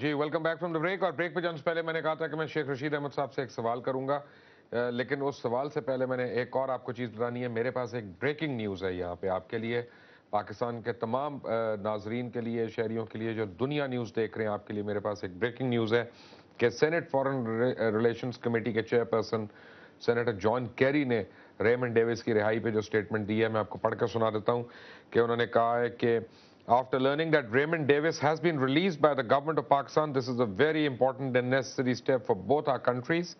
G welcome back from the break اور break پہ جانے سے پہلے میں نے کہا تھا کہ میں شیخ رشید احمد صاحب سے ایک سوال کروں گا لیکن اس سوال سے پہلے میں نے ایک اور آپ کو چیز بتانی ہے، میرے پاس ایک بریکنگ نیوز ہے یہاں پہ آپ کے لیے، پاکستان کے تمام ناظرین کے لیے، شہریوں کے لیے جو دنیا نیوز دیکھ رہے ہیں آپ کے لیے میرے پاس ایک بریکنگ نیوز ہے کہ سینٹ فورن ریلیشنز کمیٹی کے chair person senator John Kerry نے ریمن ڈیوس کی رہائی پہ جو سٹیٹمنٹ دی ہے، میں آپ کو پڑھ کر سنا دیتا ہوں کہ انہوں نے کہا ہے کہ After learning that Raymond Davis has been released by the government of Pakistan, this is a very important and necessary step for both our countries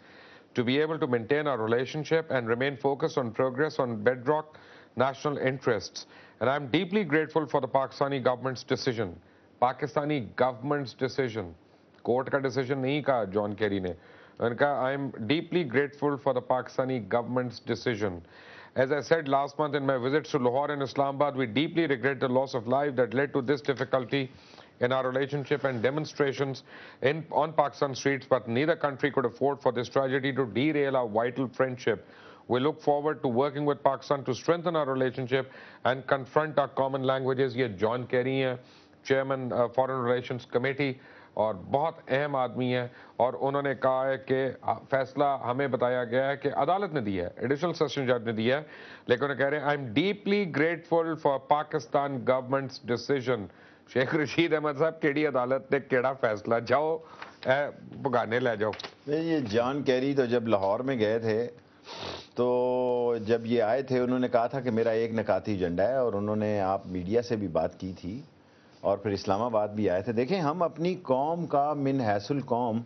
to be able to maintain our relationship and remain focused on progress on bedrock national interests. And I'm deeply grateful for the Pakistani government's decision. Pakistani government's decision. Court ka decision nahi kaha John Kerry ne. I'm deeply grateful for the Pakistani government's decision. As I said last month in my visits to Lahore and Islamabad, we deeply regret the loss of life that led to this difficulty in our relationship and demonstrations in, on Pakistan streets, but neither country could afford for this tragedy to derail our vital friendship. We look forward to working with Pakistan to strengthen our relationship and confront our common languages. Ye John Kerry, Chairman uh, Foreign Relations Committee, اور بہت اہم آدمی ہے اور انہوں نے کہا ہے کہ فیصلہ ہمیں بتایا گیا ہے کہ عدالت نے دیا ہے، ایڈیشنل سیشن جج نے دیا ہے، لیکن کہہ رہے ہیں I am deeply grateful for Pakistan government's decision Sheikh Rashid Ahmed صاحب، کیڑی عدالت نے کیڑا فیصلہ؟ جاؤ بگانے لے جاؤ۔ یہ جان کیری تو جب لاہور میں گئے تھے، تو جب یہ آئے تھے، انہوں نے کہا تھا کہ میرا ایک نکاتی ایجنڈا ہے اور انہوں نے آپ میڈیا سے بھی بات کی تھی۔ اور پھر اسلام آباد بھی آئے تھے۔ دیکھیں، ہم اپنی قوم کا من حیث القوم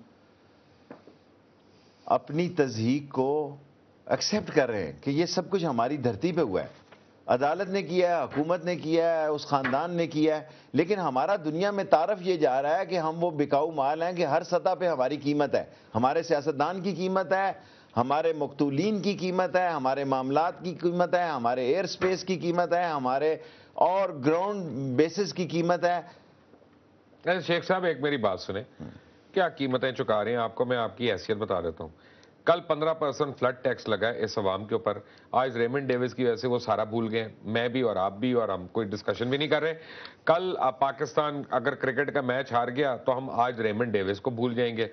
اپنی تزہیق کو ایکسیپٹ کر رہے ہیں کہ یہ سب کچھ ہماری دھرتی پہ ہوا ہے۔ عدالت نے کیا ہے، حکومت نے کیا ہے، اس خاندان نے کیا ہے، لیکن ہمارا دنیا میں تعارف یہ جا رہا ہے کہ ہم وہ بکاؤ مال ہیں کہ ہر سطح پہ ہماری قیمت ہے۔ ہمارے سیاستدان کی قیمت ہے ہمارے مقتولین کی قیمت ہے، ہمارے معاملات کی قیمت ہے، ہمارے ایئر سپیس کی قیمت ہے، ہمارے اور گراؤنڈ بیسز کی قیمت ہے۔ شیخ صاحب، ایک میری بات سنیں۔ کیا قیمتیں چکا رہے ہیں؟ آپ کو میں آپ کی حیثیت بتا دیتا ہوں۔ کل پندرہ پرسنٹ فلڈ ٹیکس لگا ہے اس عوام کے اوپر۔ آج ریمنڈ ڈیوز کی وجہ سے وہ سارا بھول گئے میں بھی اور آپ بھی اور ہم کوئی ڈسکشن بھی نہیں کر رہے۔ کل پاکستان، اگر کرکٹ کا میچ ہار گیا تو ہم آج ریمنڈ ڈیوز کو بھول جائیں گے۔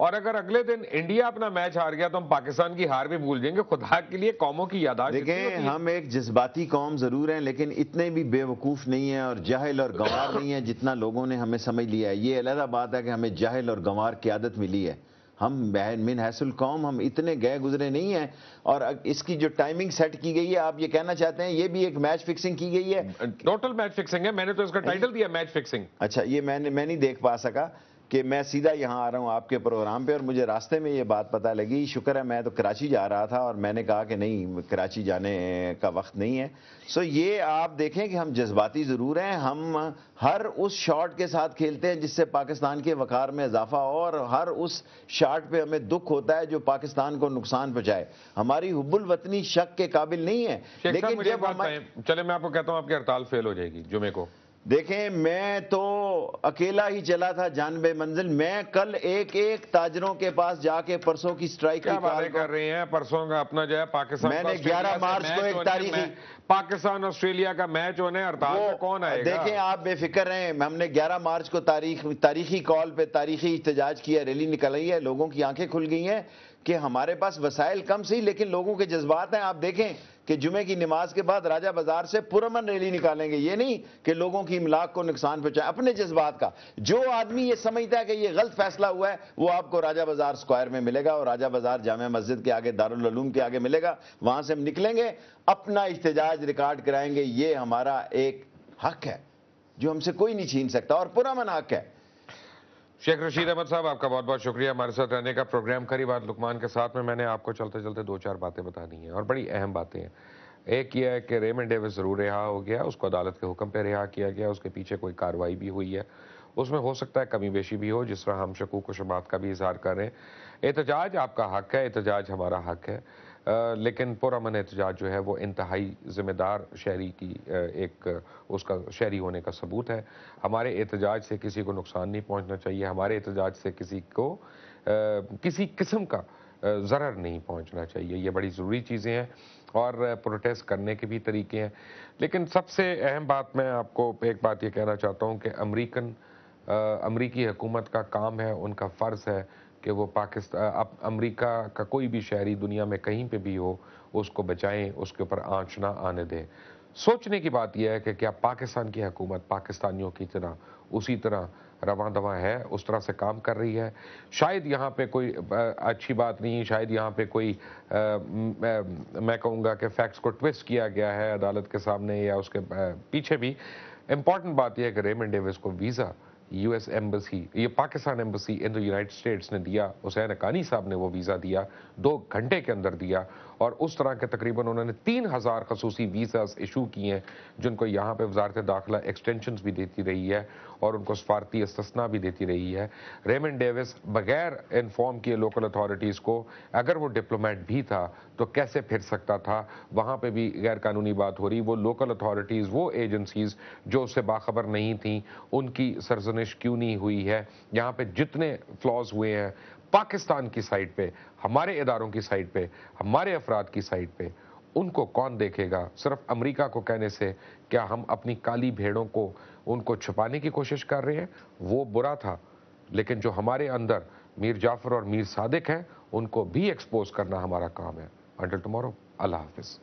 اور اگر اگلے دن انڈیا اپنا میچ ہار گیا تو ہم پاکستان کی ہار بھی بھول جائیں گے خدا کے لیے قوموں کی یاداشت دیکھیں ہم ایک جذباتی قوم ضرور ہیں لیکن اتنے بھی بے وقوف نہیں ہیں اور جاہل اور گوار نہیں ہیں جتنا لوگوں نے ہمیں سمجھ لیا ہے۔ یہ علیحدہ بات ہے کہ ہمیں جاہل اور گوار قیادت ملی ہے۔ ہم من حیث القوم ہم اتنے گئے گزرے نہیں ہیں۔ اور اس کی جو ٹائمنگ سیٹ کی گئی ہے آپ یہ کہنا چاہتے ہیں یہ بھی ایک میچ فکسنگ کی گئی ہے۔ ٹوٹل میچ فکسنگ ہے میں نے تو اس کا ٹائٹل دیا میچ فکسنگ اچھا یہ میں نے میں نہیں دیکھ پا سکا۔ کہ میں سیدھا یہاں آ رہا ہوں آپ کے پروگرام پہ اور مجھے راستے میں یہ بات پتہ لگی شکر ہے میں تو کراچی جا رہا تھا اور میں نے کہا کہ نہیں کراچی جانے کا وقت نہیں ہے۔ سو یہ آپ دیکھیں کہ ہم جذباتی ضرور ہیں ہم ہر اس شاٹ کے ساتھ کھیلتے ہیں جس سے پاکستان کے وقار میں اضافہ ہو اور ہر اس شاٹ پہ ہمیں دکھ ہوتا ہے جو پاکستان کو نقصان پہنچائے۔ ہماری حب الوطنی شک کے قابل نہیں ہے لیکن چلے میں آپ کو کہتا ہوں آپ کی ہڑتال فیل ہو جائے گی جمعے کو۔ دیکھیں میں تو اکیلا ہی چلا تھا جانب منزل۔ میں کل ایک ایک تاجروں کے پاس جا کے پرسوں کی سٹرائک کیا باتیں کر رہے ہیں؟ پرسوں کا اپنا جو ہے پاکستان میں نے گیارہ مارچ کو ایک تاریخی پاکستان آسٹریلیا کا میچ ہونے ہڑتال کون آئے گا؟ دیکھیں آپ بے فکر ہیں ہم نے گیارہ مارچ کو تاریخ تاریخی کال پہ تاریخی احتجاج کیا ریلی نکل رہی ہے۔ لوگوں کی آنکھیں کھل گئی ہیں کہ ہمارے پاس وسائل کم سی لیکن لوگوں کے جذبات ہیں۔ آپ دیکھیں کہ جمعے کی نماز کے بعد راجہ بازار سے پرامن ریلی نکالیں گے۔ یہ نہیں کہ لوگوں کی املاک کو نقصان پہنچائیں۔ اپنے جذبات کا جو آدمی یہ سمجھتا ہے کہ یہ غلط فیصلہ ہوا ہے، وہ آپ کو راجہ بازار سکوائر میں ملے گا اور راجہ بازار جامع مسجد کے آگے، دارالعلوم کے آگے ملے گا۔ وہاں سے ہم نکلیں گے، اپنا احتجاج ریکارڈ کرائیں گے۔ یہ ہمارا ایک حق ہے جو ہم سے کوئی نہیں چھین سکتا اور پرامن حق ہے۔ شیخ رشید احمد صاحب، آپ کا بہت بہت شکریہ۔ ہمارے ساتھ رہنے کا پروگرام کری بات لکمان کے ساتھ میں میں نے آپ کو چلتے چلتے دو چار باتیں بتانی ہیں اور بڑی اہم باتیں ہیں۔ ایک یہ ہے کہ ریمن ڈیوس ضرور رہا ہو گیا، اس کو عدالت کے حکم پہ رہا کیا گیا، اس کے پیچھے کوئی کاروائی بھی ہوئی ہے۔ اس میں ہو سکتا ہے کمی بیشی بھی ہو، جس طرح ہم شکوک و شبات کا بھی اظہار کر رہے ہیں۔ احتجاج آپ کا حق ہے، احتجاج ہمارا حق ہے۔ لیکن پرامن احتجاج جو ہے وہ انتہائی ذمہ دار شہری کی ایک، اس کا شہری ہونے کا ثبوت ہے۔ ہمارے احتجاج سے کسی کو نقصان نہیں پہنچنا چاہیے، ہمارے احتجاج سے کسی کو کسی قسم کا ضرر نہیں پہنچنا چاہیے۔ یہ بڑی ضروری چیزیں ہیں اور پروٹیسٹ کرنے کے بھی طریقے ہیں۔ لیکن سب سے اہم بات میں آپ کو ایک بات یہ کہنا چاہتا ہوں کہ امریکن امریکی حکومت کا کام ہے، ان کا فرض ہے کہ وہ پاکستان امریکہ کا کوئی بھی شہری دنیا میں کہیں پہ بھی ہو، اس کو بچائیں، اس کے اوپر آنچ نہ آنے دیں۔ سوچنے کی بات یہ ہے کہ کیا پاکستان کی حکومت پاکستانیوں کی طرح اسی طرح رواں دواں ہے، اس طرح سے کام کر رہی ہے؟ شاید یہاں پہ کوئی اچھی بات نہیں، شاید یہاں پہ کوئی میں کہوں گا کہ فیکٹس کو ٹویسٹ کیا گیا ہے عدالت کے سامنے یا اس کے پیچھے بھی۔ امپورٹنٹ بات یہ ہے کہ ریمن ڈیوس کو ویزا یو ایس ایمبسی، یہ Pakistan embassy in the United States نے دیا، حسین اکانی صاحب نے وہ ویزا دیا، دو گھنٹے کے اندر دیا۔ اور اس طرح کے تقریباً انہوں نے تین ہزار خصوصی ویزاز ایشو کیے ہیں، جن کو یہاں پہ وزارت داخلہ ایکسٹینشنز بھی دیتی رہی ہے اور ان کو سفارتی استثنا بھی دیتی رہی ہے۔ ریمن ڈیوس بغیر انفارم کیے لوکل اتھارٹیز کو اگر وہ ڈپلومیٹ بھی تھا تو کیسے پھر سکتا تھا؟ وہاں پہ بھی غیر قانونی بات ہو رہی، وہ لوکل اتھارٹیز وہ ایجنسیز جو اس سے باخبر نہیں تھیں، ان کی سرزنش کیوں نہیں ہوئی ہے؟ یہاں پہ جتنے فلاز ہوئے ہیں پاکستان کی سائٹ پہ، ہمارے اداروں کی سائٹ پہ، ہمارے افراد کی سائٹ پہ، ان کو کون دیکھے گا؟ صرف امریکہ کو کہنے سے کیا ہم اپنی کالی بھیڑوں کو، ان کو چھپانے کی کوشش کر رہے ہیں؟ وہ برا تھا۔ لیکن جو ہمارے اندر میر جعفر اور میر صادق ہیں، ان کو بھی ایکسپوز کرنا ہمارا کام ہے۔ انٹل ٹمورو اللہ حافظ۔